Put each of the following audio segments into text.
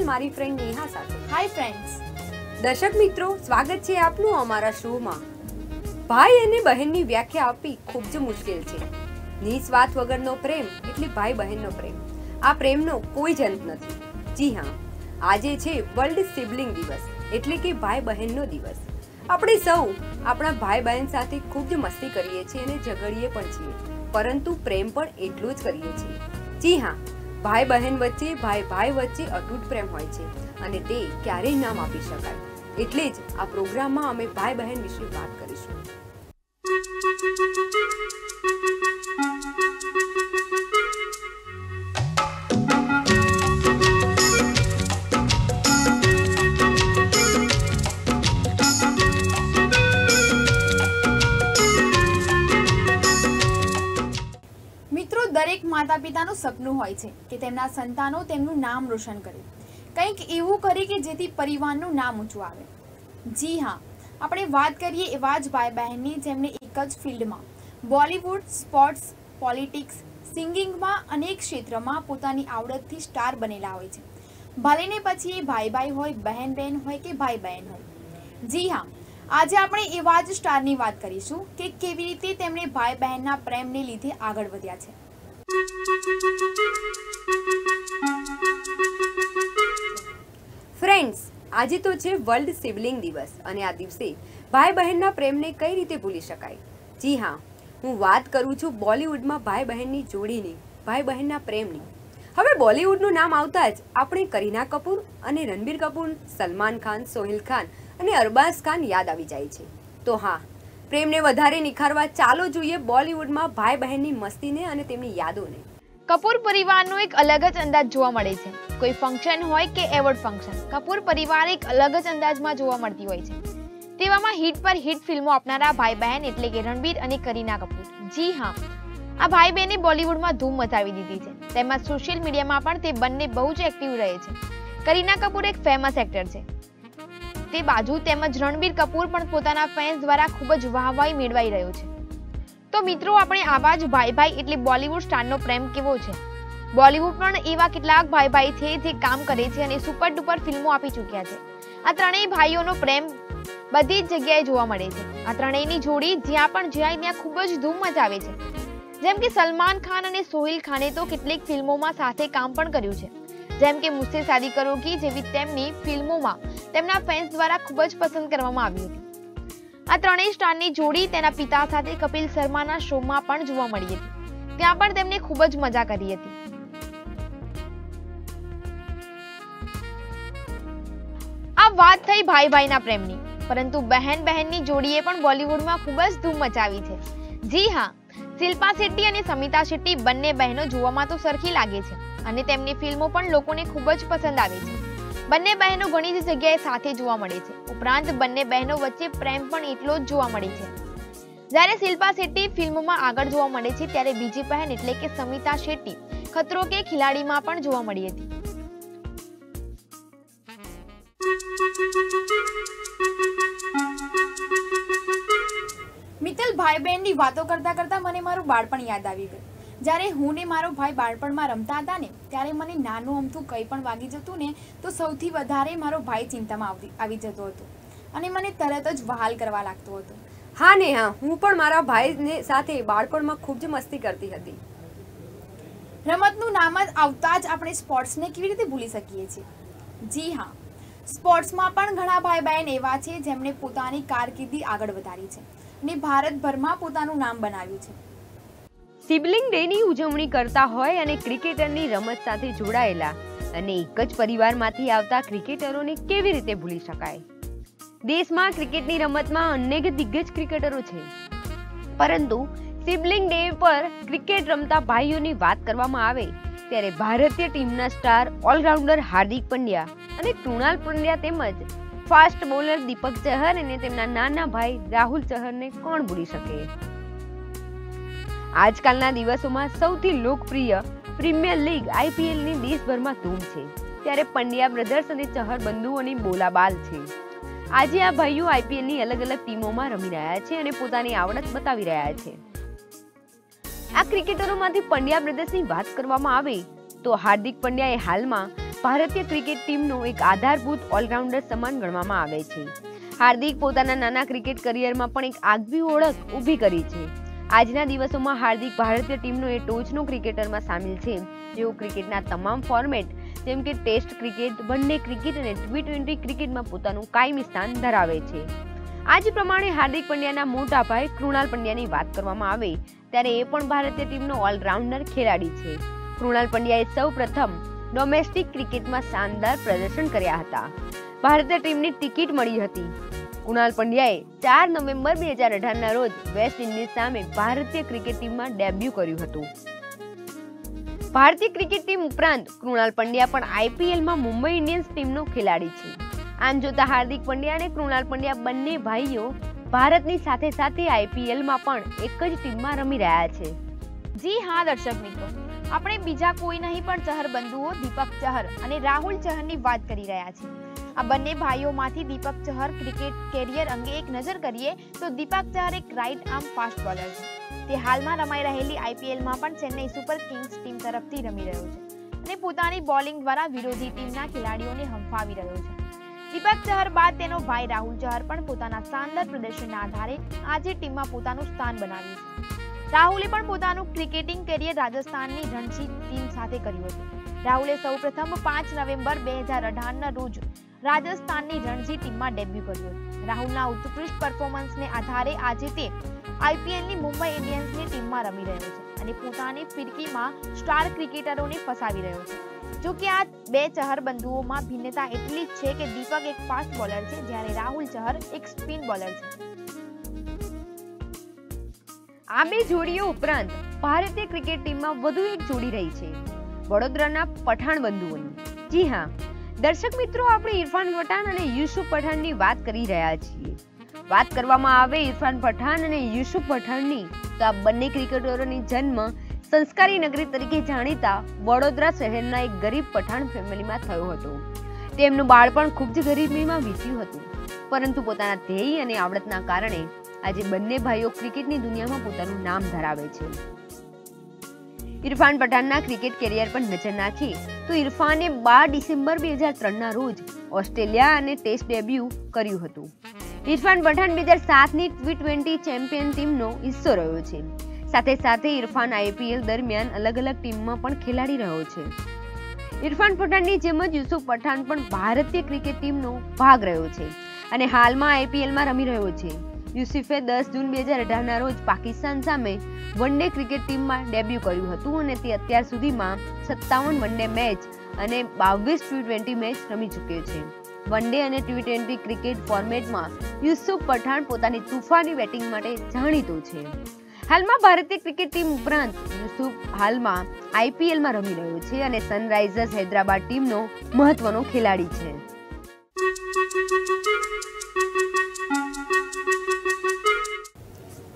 મિત્તલ મારી ફ્રેન્ડ નેહા સાથે. Hi friends દર્શક મિત્રો સ્વાગત છે આપનું અમારા શોમાં. ભાઈ અને બહેનની વ્યાખ્યા આપવી ખૂબ જ મુશ્કેલ છે. નિસ્વાર્થ વગરનો પ્રેમ એટલે ભાઈ બહેનનો પ્રેમ. આ પ્રેમનો કોઈ જ અંત નથી. જી હા આજે છે વર્લ્ડ સિબલિંગ દિવસ એટલે કે ભાઈ બહેનનો દિવસ. આપણે સૌ આપણા ભાઈ બહેન સાથે ખૂબ જ મસ્તી કરીએ છીએ અને ઝઘડીએ પણ છીએ. પરંતુ પ્રેમ પણ એટલું જ કરીએ છીએ. જી હા ભાઈ બહેન વચ્ચે ભાઈ ભાઈ વચ્ચે અતૂટ પ્રેમ હોય છે અને તે ક્યારેય નામ આપી શકાય. એટલે જ આ પ્રોગ્રામમાં અમે ભાઈ બહેન વિશે વાત કરીશું. માતા પિતાનું સપનું હોય છે કે તેમના સંતાનો તેમનું નામ રોશન કરે. કંઈક એવું કરે કે જેથી પરિવારનું નામ ઊંચું આવે. જી હા, આપણે વાત કરીએ એવા જ ભાઈ બહેનની જેમને એક જ ફિલ્ડમાં. બોલિવૂડ, સ્પોર્ટ્સ, પોલિટિક્સ, સિંગિંગમાં અનેક ક્ષેત્રમાં પોતાની આવડતથી સ્ટાર બનેલા હોય છે. ભલેને પછી એ ભાઈ ભાઈ હોય બહેન બહેન હોય કે ભાઈ બહેન હોય. જી હા, આજે આપણે એવા જ સ્ટારની વાત કરીશું કે કેવી રીતે તેમણે ભાઈ બહેનના પ્રેમને લીધે આગળ વધ્યા છે. ફ્રેન્ડ્સ આજે તો છે વર્લ્ડ સિબલિંગ દિવસ અને આ દિવસે ભાઈ બહેનના પ્રેમને કઈ રીતે ભૂલી શકાય? જી હા, હું વાત કરું છું બોલિવૂડમાં ભાઈ બહેનની જોડીની ભાઈ બહેનના પ્રેમની. હવે બોલિવૂડનું નામ આવતા જ આપણે કરીના કપૂર અને રણબીર કપૂર, સલમાન ખાન, સોહિલ ખાન અને અરબાઝ ખાન યાદ આવી જાય છે. તો હા પ્રેમને વધારે નિખારવા ચાલો જોઈએ બોલિવૂડમાં ભાઈ બહેનની મસ્તીને અને તેમની યાદોને. કપૂર પરિવારનો એક અલગ જ અંદાજ જોવા મળે છે. કોઈ ફંક્શન હોય કે એવોર્ડ ફંક્શન કપૂર પરિવાર એક અલગ જ અંદાજમાં જોવા મળતી હોય છે. તેવામાં હિટ પર હિટ ફિલ્મો આપનારા ભાઈ બહેન એટલે કે રણબીર અને કરીના કપૂર. જી હા, આ ભાઈ બહેને બોલિવૂડમાં ધૂમ મચાવી દીધી છે. તેમજ સોશિયલ મીડિયામાં પણ તે બંને બહુ જ એક્ટિવ રહે છે. કરીના કપૂર એક ફેમસ એક્ટર છે. તે બાજુ તેમજ રણબીર કપૂર પણ પોતાના ફેન્સ દ્વારા ખૂબ જ વાહવાહી મેળવાઈ રહ્યો છે. તો મિત્રો, આપણે આવા જ ભાઈ ભાઈ એટલે બોલિવૂડ સ્ટારનો પ્રેમ કેવો છે? બોલિવૂડ પણ એવા કેટલાક ભાઈ ભાઈ છે જે કામ કરે છે અને સુપર ડુપર ફિલ્મો આપી ચૂક્યા છે. આ ત્રણેય ભાઈઓનો પ્રેમ બધી જ જગ્યાએ જોવા મળે છે. આ ત્રણેયની જોડી જ્યાં પણ જાય ત્યાં ખૂબ જ ધૂમ મચાવે છે. જેમ કે સલમાન ખાન અને સોહિલ ખાને તો કેટલીક ફિલ્મોમાં સાથે કામ પણ કર્યું છે. જેમ કે મુસ્સે શાદી કરોગી જેવી તેમની ફિલ્મોમાં તેમના ફેન્સ દ્વારા ખૂબ જ પસંદ કરવામાં આવી હતી. આ ત્રણેય સ્ટારની જોડી તેના પિતા સાથે કપિલ શર્માના શોમાં પણ જોવા મળી હતી. ત્યાં પણ તેમને ખૂબ જ મજા કરી હતી. આ વાત થઈ ભાઈ ભાઈના પ્રેમની, પરંતુ બહેન બહેનની જોડીએ પણ બોલિવૂડમાં ખૂબ જ ધૂમ મચાવી છે. જી હા, શિલ્પા શેટ્ટી અને સમિતા શેટ્ટી બંને બહેનો જોવામાં તો સરખી લાગે છે. અને તેમની ફિલ્મો પણ લોકોને ખૂબ જ પસંદ આવે છે. બંને બહેનો ઘણી જ જગ્યાએ સાથે જોવા મળે છે. ઉપરાંત બંને બહેનો વચ્ચે પ્રેમ પણ એટલો જ જોવા મળે છે. જ્યારે શિલ્પા શેટ્ટી ફિલ્મમાં આગળ જોવા મળે છે, ત્યારે બીજી બહેન એટલે કે સમિતા શેટ્ટી ખતરો કે ખિલાડીમાં પણ જોવા મળી હતી. મિત્તલ ભાઈ બહેનની વાતો કરતા કરતા મને મારું બાળપણ યાદ આવી ગયું. જ્યારે હું ને મારો ભાઈ બાળપણમાં રમતા હતા ને ત્યારે મને નાનું અમથું કંઈ પણ વાગી જતું ને તો સૌથી વધારે મારો ભાઈ ચિંતામાં આવતી આવી જતો હતો. અને મને તરત જ વહાલ કરવા લાગતો હતો. હા ને હા. હું પણ મારા ભાઈને સાથે બાળપણમાં ખૂબ જ મસ્તી કરતી હતી. રમતનું નામ જ આવતા જ આપણે સ્પોર્ટ્સને કેવી રીતે ભૂલી શકીએ છીએ? જી હા. સ્પોર્ટ્સમાં પણ ઘણા ભાઈ બહેન એવા છે જેમણે પોતાની કારકિર્દી આગળ વધારી છે અને ભારતભરમાં પોતાનું નામ બનાવ્યું છે. સિબલિંગ ડેની ઉજવણી કરતા હોય અને ક્રિકેટરની રમત સાથે જોડાયેલા અને એક જ પરિવારમાંથી આવતા ક્રિકેટરોને કેવી રીતે ભૂલી શકાય? દેશમાં ક્રિકેટની રમતમાં અનેક દિગ્ગજ ક્રિકેટરો છે. પરંતુ સિબલિંગ ડે પર ક્રિકેટ રમતા ભાઈઓની વાત કરવામાં આવે, ત્યારે ભારતીય ટીમના સ્ટાર ઓલરાઉન્ડર હાર્દિક પંડ્યા અને કૃણાલ પંડ્યા તેમજ ફાસ્ટ બોલર દીપક ચહર અને તેમના નાના ભાઈ રાહુલ ચહરને કોણ ભૂલી શકે? આજકાલના દિવસોમાં સૌથી લોકપ્રિય પ્રીમિયર લીગ આઈપીએલની દેશભરમાં ધૂમ છે, ત્યારે પંડ્યા બ્રધર્સ અને ચહર બંધુઓની બોલાબાલ છે. આજે આ ભાઈઓ આઈપીએલની અલગ અલગ ટીમોમાં રમી રહ્યા છે અને પોતાની આવડત બતાવી રહ્યા છે. આ ક્રિકેટરોમાંથી પંડ્યા બ્રધર્સની વાત કરવામાં આવે, તો હાર્દિક પંડ્યા એ હાલમાં ભારતીય ક્રિકેટ ટીમનો એક આધારભૂત ઓલરાઉન્ડર સમાન ગણવામાં આવે છે. હાર્દિક પોતાના નાના ક્રિકેટ કરિયરમાં પણ એક આગવી ઓળખ ઊભી કરી છે. આજના દિવસોમાં હાર્દિક ભારતીય ટીમનો એ ટોચનો ક્રિકેટરમાં સામેલ છે. જેઓ ક્રિકેટના તમામ ફોર્મેટ જેમ કે ટેસ્ટ ક્રિકેટ બંને ક્રિકેટ અને ટી ટ્વેન્ટી ક્રિકેટમાં પોતાનું કાયમી સ્થાન ધરાવે છે. આજ પ્રમાણે હાર્દિક પંડ્યાના મોટા ભાઈ કૃણાલ પંડ્યાની વાત કરવામાં આવે, ત્યારે એ પણ ભારતીય ટીમનો ઓલરાઉન્ડર ખેલાડી છે. કૃણાલ પંડ્યાએ સૌ પ્રથમ ડોમેસ્ટિક ક્રિકેટમાં શાનદાર પ્રદર્શન કર્યા હતા. ભારતીય ટીમની ટિકિટ મળી હતી. કૃણાલ પંડ્યાએ ચાર નવેમ્બર બે હજાર અઢારના રોજ વેસ્ટ ઇન્ડિઝ સામે ભારતીય ક્રિકેટ ટીમમાં ડેબ્યુ કર્યું હતું. ભારતીય ક્રિકેટ ટીમ ઉપરાંત કૃણાલ પંડ્યા પણ આઈપીએલમાં મુંબઈ ઇન્ડિયન્સ ટીમનો ખેલાડી છે. આમ જોતા હાર્દિક પંડ્યા અને કૃણાલ પંડ્યા બંને ભાઈઓ ભારતની સાથે સાથે આઈપીએલમાં પણ એક જ ટીમમાં રમી રહ્યા છે. જી હા, દર્શક મિત્રો. આપણે બીજા કોઈ નહીં પણ ચહર બંધુઓ દીપક ચહર અને રાહુલ ચહરની વાત કરી રહ્યા છીએ. આ બંને ભાઈઓમાંથી દીપક ચહર ક્રિકેટ કેરિયર અંગે એક નજર કરીએ તો દીપક ચહર એક રાઇટ આર્મ ફાસ્ટ બોલર છે. તે હાલમાં રમાઈ રહેલી આઈપીએલમાં પણ ચેન્નઈ સુપર કિંગ્સ ટીમ તરફથી રમી રહ્યો છે અને પોતાની બોલિંગ દ્વારા વિરોધી ટીમના ખેલાડીઓને હંફાવી રહ્યો છે. દીપક ચહર બાદ તેનો ભાઈ રાહુલ ચહર પણ પોતાના શાનદાર પ્રદર્શનના આધારે આજે ટીમમાં પોતાનું સ્થાન બનાવ્યું છે. રાહુલે પણ પોતાનું ક્રિકેટિંગ કેરિયર રાજસ્થાનની રણજી ટીમ સાથે કર્યું હતું. રાહુલે સૌપ્રથમ પાંચ નવેમ્બર બે હજાર અઢારના રોજ રાજસ્થાનની રણજી ટીમમાં ડેબ્યુ કર્યું. રાહુલના ઉત્કૃષ્ટ પરફોર્મન્સને આધારે આજે તે આઈપીએલની મુંબઈ ઇન્ડિયન્સની ટીમમાં રમી રહ્યો છે અને પોતાની ફિરકીમાં સ્ટાર ક્રિકેટરોને ફસાવી રહ્યો છે. જોકે આ બે ચહર બંધુઓમાં ભિન્નતા એટલી જ છે કે દીપક એક ફાસ્ટ બોલર છે, જ્યારે રાહુલ ચહર એક સ્પિન બોલર છે. આ બે જોડીઓ ઉપરાંત ભારતીય ક્રિકેટ ટીમમાં વધુ એક જોડી રહી છે. વડોદરાના પઠાણ બંધુઓની. જી હા દર્શક મિત્રો, આપણે ઇરફાન પઠાણ અને યુસુફ પઠાણની વાત કરી રહ્યા છીએ. વાત કરવામાં આવે ઇરફાન પઠાણ અને યુસુફ પઠાણની, તો આ બંને ક્રિકેટરોની જન્મ સંસ્કારી નગરી તરીકે જાણીતા વડોદરા શહેરના એક ગરીબ પઠાણ ફેમિલીમાં થયો હતો. તેમનું બાળપણ ખૂબ જ ગરીબીમાં વીત્યું હતું. પરંતુ પોતાના ધ્યેય અને આવડતના કારણે આજે બંને ભાઈઓ ક્રિકેટની દુનિયામાં પોતાનું નામ ધરાવે છે. ઇરફાન પઠાણના ક્રિકેટ કેરિયર પર નજર નાખીએ તો ઇરફાને બાર ડિસેમ્બર બે હજાર ત્રણના રોજ ઓસ્ટ્રેલિયા અને ટેસ્ટ ડેબ્યુ કર્યું હતું. ઇરફાન પઠાણ બે હજાર સાતની ટી ટ્વેન્ટી ચેમ્પિયન ટીમનો હિસ્સો રહ્યો છે. સાથે સાથે ઇરફાન આઈપીએલ દરમિયાન અલગ અલગ ટીમમાં પણ ખેલાડી રહ્યો છે. ઇરફાન પઠાણની જેમ જ યુસુફ પઠાણ પણ ભારતીય ક્રિકેટ ટીમનો ભાગ રહ્યો છે અને હાલમાં આઈપીએલમાં રમી રહ્યો છે. યુસુફે દસ જૂન બે હજાર અઢારના રોજ પાકિસ્તાન સામે વન ડે ક્રિકેટ ટીમમાં ડેબ્યુ કર્યું હતું અને તે અત્યાર સુધીમાં સત્તાવન વન ડે મેચ અને બાવીસ ટી ટ્વેન્ટી મેચ રમી ચૂક્યો છે. વન ડે અને ટી ટ્વેન્ટી ક્રિકેટ ફોર્મેટમાં યુસુફ પઠાણ પોતાની તુફાની બેટિંગ માટે જાણીતો છે. હાલમાં ભારતીય ક્રિકેટ ટીમ ઉપરાંત યુસુફ હાલમાં આઈપીએલમાં રમી રહ્યો છે અને સનરાઇઝર્સ હૈદરાબાદ ટીમનો મહત્વનો ખેલાડી છે.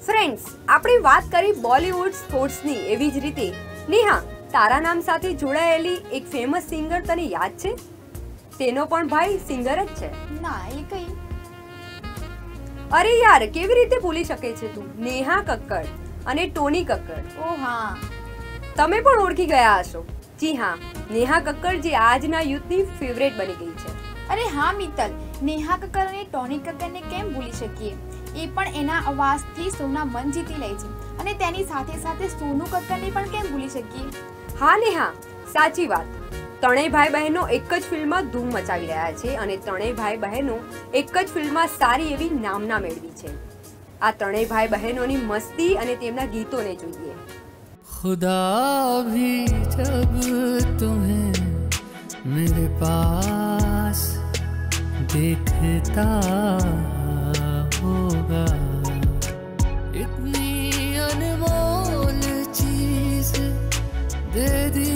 ફ્રેન્ડ્સ આપણે વાત કરી બોલિવૂડ સ્પોર્ટ્સની એવી જ રીતે. નેહા તારા નામ સાથે જોડાયેલી એક ફેમસ સિંગર તને યાદ છે? તેનો પણ ભાઈ સિંગર જ છે. ના એ કઈ? અરે યાર કેવી રીતે ભૂલી શકે છે તું? નેહા કક્કડ અને ટોની કક્કડ. ઓ હા. તમે પણ ઓળખી ગયા હશો. જી હા નેહા કક્કડ જે આજના યુથની ફેવરેટ બની ગઈ છે. અરે હા મિત્તલ. નેહા કક્કર અને ટોની કક્કરને કેમ ભૂલી શકીએ? એ પણ એના અવાજથી સૌના મન જીતી લે છે અને તેની સાથે સાથે સોનુ કક્કરને પણ કેમ ભૂલી શકીએ હા નેહા સાચી વાત ત્રણેય ભાઈ બહેનો એક જ ફિલ્મમાં ધૂમ મચાવી રહ્યા છે અને ત્રણેય ભાઈ બહેનો એક જ ફિલ્મમાં સારી એવી નામના મેળવી છે આ ત્રણેય ભાઈ બહેનોની મસ્તી અને તેમના ગીતોને જોઈએ खुदा भी जब तुम्हें मेरे पास देखता होगा इतनी अनमोल चीज दे दी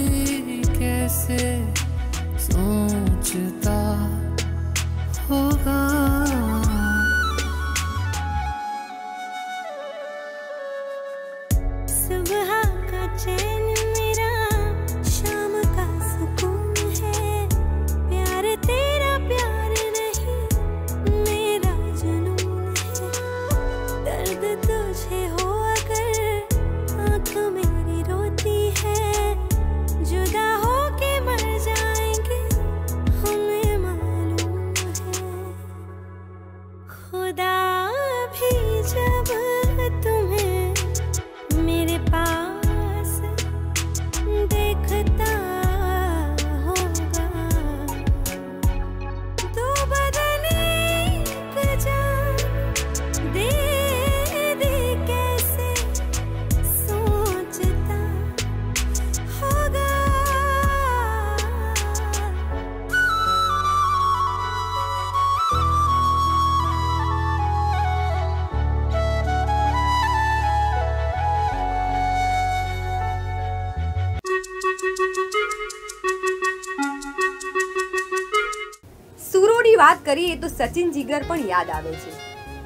વાત કરીએ તો સચિન જીગર પણ યાદ આવે છે.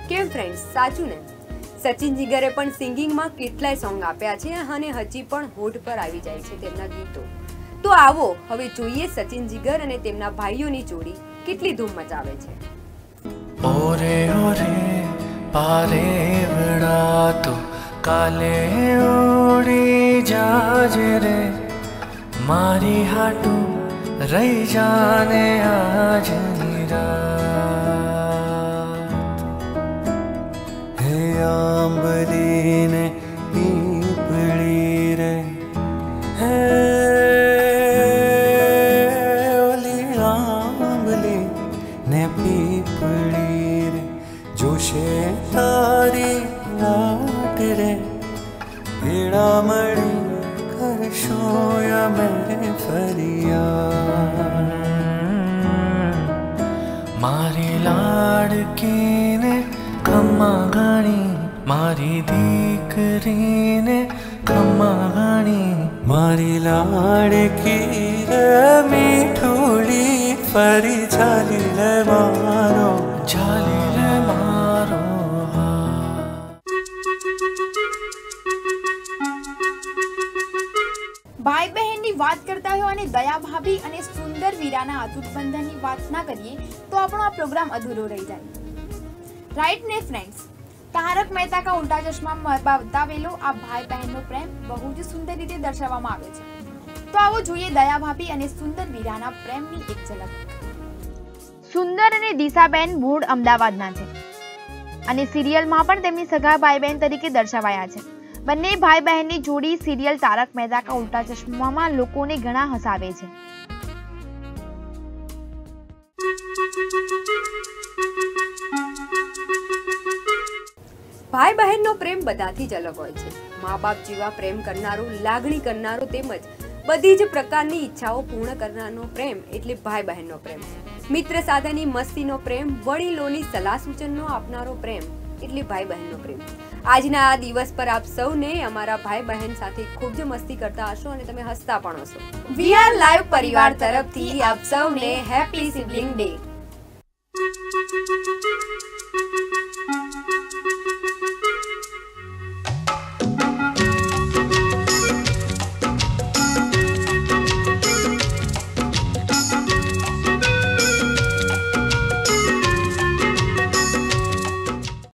કેમ ફ્રેન્ડ્સ સાચું ને? સચિન જીગરે પણ સિંગિંગમાં કેટલાય સોંગ આપ્યા છે અને હજી પણ હોઠ પર આવી જાય છે તેમના ગીતો. તો આવો, હવે જોઈએ સચિન જીગર અને તેમના ભાઈઓની જોડી. કેટલી ધૂમ મચાવે છે. ઓરે ઓરે, પારે વડા તો કાલે ઉડી જાજે રે. મારી હાટુ રહી જાને આજની રાત મારી દીકરીને ઘણી મારી લાડકી રે મીઠુડી ફરી ચાલી લે મારો, ચાલી લે મારો ભાઈ બહેનની વાત કરતા હોય અને દયા ભાભી અને સુંદર વીરાના અતૂટ બંધનની વાત ના કરીએ, તો આપણો આ પ્રોગ્રામ અધૂરો રહી જાય. રાઈટ ને ફ્રેન્ડ્સ તારક મહેતા કા ઉલ્ટા ચશ્મા બતાવેલો આ ભાઈ બહેનનો પ્રેમ બહુ જ સુંદર રીતે દર્શાવવામાં આવે છે. તો આવો જોઈએ દયા ભાભી અને સુંદર વીરાના પ્રેમની એક ઝલક. સુંદર અને દિશાબેન મૂળ અમદાવાદના છે. અને સિરિયલમાં પણ તેમની સગા ભાઈ બહેન તરીકે દર્શાવાયા છે. બંને ભાઈ બહેનની જોડી સિરિયલ તારક મહેતા કા ઉલ્ટા ચશ્મામાં લોકોને ઘણા હસાવે છે. ભાઈ બહેનનો પ્રેમ બધાથી જ અલગ હોય છે. મા બાપ જેવા પ્રેમ કરનારો, લાગણી કરનારો તેમજ બધી જ પ્રકારની ઈચ્છાઓ પૂર્ણ કરનારનો પ્રેમ એટલે ભાઈ બહેનનો પ્રેમ. મિત્ર સાથેની મસ્તીનો પ્રેમ, વડીલોની સલાહ સૂચનનો આપનારો પ્રેમ એટલે ભાઈ બહેનનો પ્રેમ. આજના આ દિવસ પર આપ સૌને અમારા ભાઈ બહેન સાથે ખૂબ જ મસ્તી કરતા હશો અને તમે હસતા પણ હશો. વી આર લાઈવ પરિવાર તરફથી આપ સૌને હેપી સિબલિંગ ડે